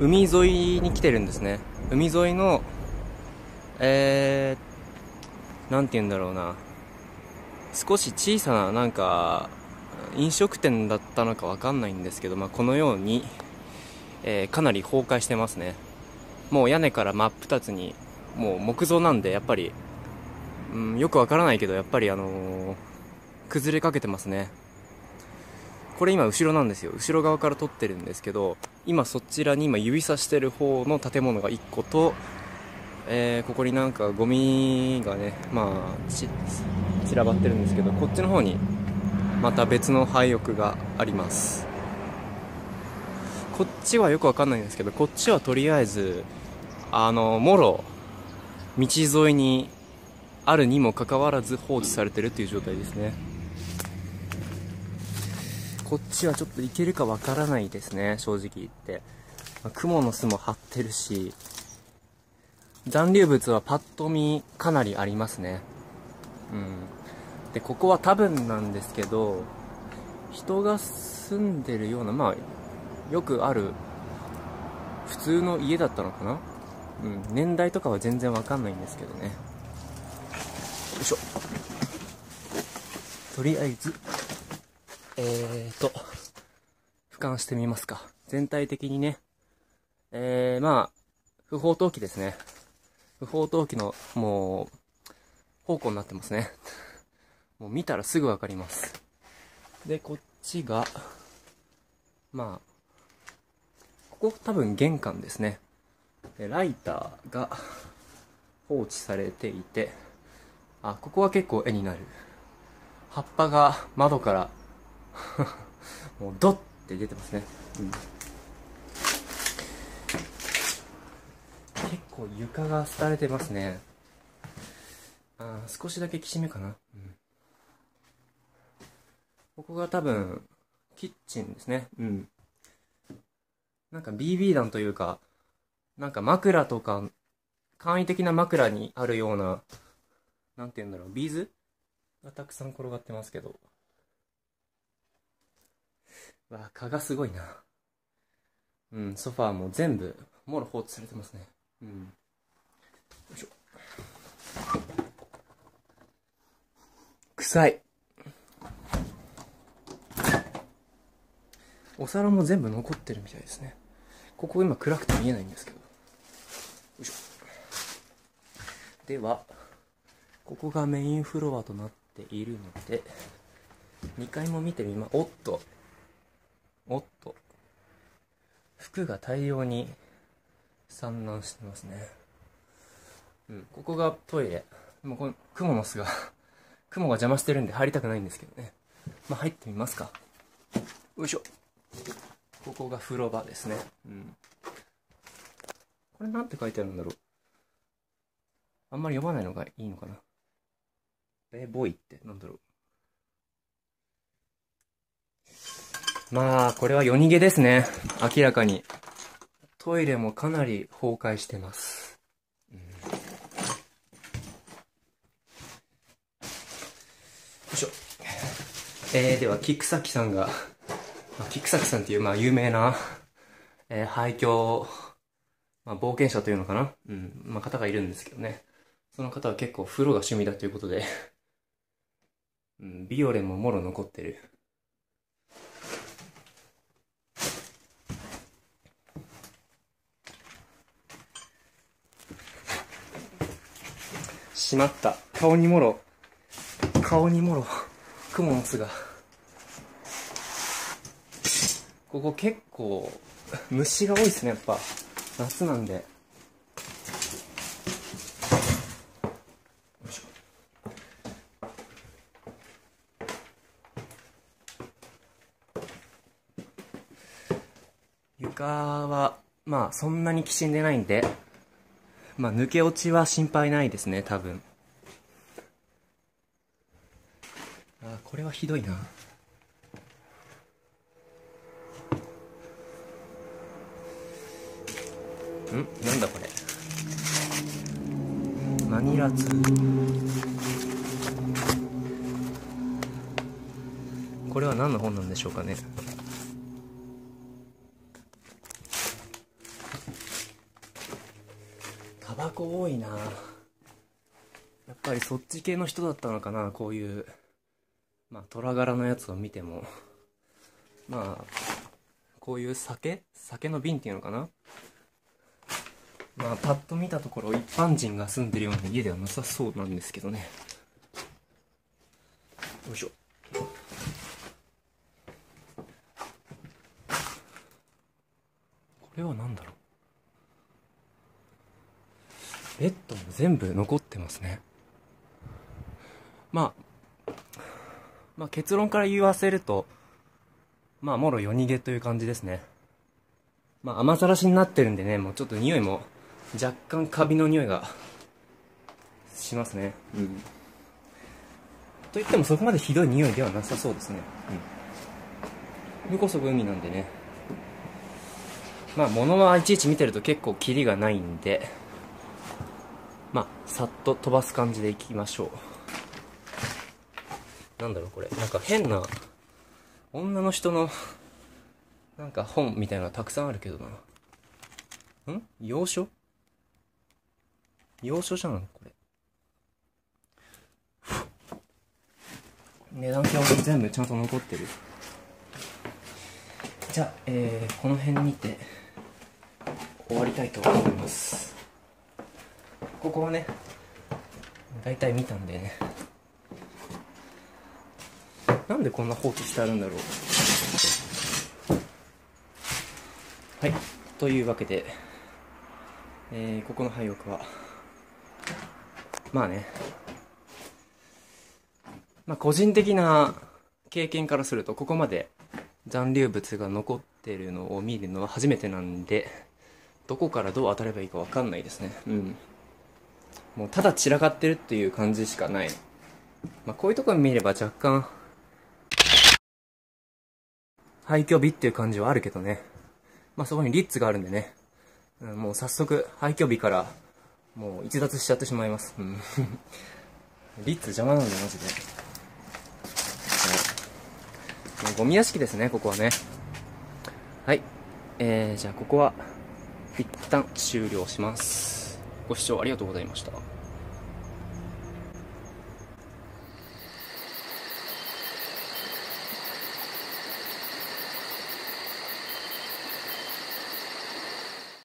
海沿いに来てるんですね。海沿いのえー、なんて言うんだろうな。少し小さななんか飲食店だったのかわかんないんですけど、まあ、このように、えー、かなり崩壊してますね。もう屋根から真っ二つにもう木造なんでやっぱり、うん、よくわからないけどやっぱりあのー、崩れかけてますね。これ今後ろなんですよ。後ろ側から撮ってるんですけど今そちらに今指さしてる方の建物が1個と、えー、ここになんかゴミがねまあ散らばってるんですけどこっちの方にまた別の廃屋があります。こっちはよくわかんないんですけどこっちはとりあえずあのもろ道沿いにあるにもかかわらず放置されてるっていう状態ですね。こっちはちょっと行けるかわからないですね正直言って、まあ、雲の巣も張ってるし。残留物はパッと見かなりありますね。うん。でここは多分なんですけど人が住んでるようなまあよくある普通の家だったのかな？うん、年代とかは全然わかんないんですけどね。よいしょ。とりあえず、えーと、俯瞰してみますか。全体的にね、えー、まあ、不法投棄ですね。不法投棄の、もう、方向になってますね。もう見たらすぐわかります。で、こっちが、まあ、ここ多分玄関ですね。ライターが放置されていて、あ、ここは結構絵になる。葉っぱが窓から もうドッって出てますね。うん、結構床が廃れてますね。あ少しだけきしめかな。うん、ここが多分、キッチンですね。うん。なんか BB 弾というか、なんか枕とか、簡易的な枕にあるような、なんて言うんだろう、ビーズがたくさん転がってますけど。わ、蚊がすごいな。うん、ソファーも全部、もろ放置されてますね。うん。よいしょ。臭い。お皿も全部残ってるみたいですね。ここ今暗くて見えないんですけど。よいしょではここがメインフロアとなっているので2階も見てみまおっとおっと。服が大量に散乱してますね。うんここがトイレ。もうこのクモの巣が 雲が邪魔してるんで入りたくないんですけどね。まあ入ってみますか。よいしょ。ここが風呂場ですね。うん。これなんて書いてあるんだろう。あんまり読まないのがいいのかな。え、ボーイってなんだろう。まあ、これは夜逃げですね。明らかに。トイレもかなり崩壊してます。うん、よいしょ。えー、では、キクサキさんが、キクサキさんっていう、まあ、有名な、えー、廃墟まあ、冒険者というのかな？うん。まあ、方がいるんですけどね。その方は結構風呂が趣味だということでうん、ビオレももろ残ってる。しまった。顔にもろ、顔にもろ、クモの巣が。ここ結構、虫が多いですね、やっぱ。夏なんで床はまあそんなにきしんでないんでまあ抜け落ちは心配ないですね多分。あこれはひどいな。ん？なんだこれ？マニラツ？これは何の本なんでしょうかね構多いな。やっぱりそっち系の人だったのかなこういう。まあ虎柄のやつを見ても。まあこういう酒？酒の瓶っていうのかな？まあパッと見たところ一般人が住んでるような家ではなさそうなんですけどね。よいしょ。これは何だろう？ベッドも全部残ってますね。まあまあ結論から言わせるとまあもろ夜逃げという感じですね。まあ雨ざらしになってるんでねもうちょっと匂いも若干カビの匂いがしますね。うん。といってもそこまでひどい匂いではなさそうですね。うん。こそ海なんでね。まあ物はいちいち見てると結構キリがないんでまあさっと飛ばす感じでいきましょう。なんだろうこれ。なんか変な女の人のなんか本みたいなのたくさんあるけどな。ん？洋書？洋書じゃんこれ。値段表も全部ちゃんと残ってる。じゃあ、えー、この辺にて終わりたいと思います。ここはね大体見たんでね。なんでこんな放棄してあるんだろう。はい。というわけで、えー、ここの廃屋はまあね。まあ個人的な経験からするとここまで残留物が残ってるのを見るのは初めてなんでどこからどう当たればいいか分かんないですね。うん。もうただ散らかってるっていう感じしかない、まあ、こういうとこ見れば若干廃墟日っていう感じはあるけどね。まあそこにリッツがあるんでね、うん、もう早速廃墟日からもう逸脱しちゃってしまいます、うん、リッツ邪魔なんだマジで、はい、ゴミ屋敷ですねここはね。はい。えー、じゃあここは一旦終了します。ご視聴ありがとうございました。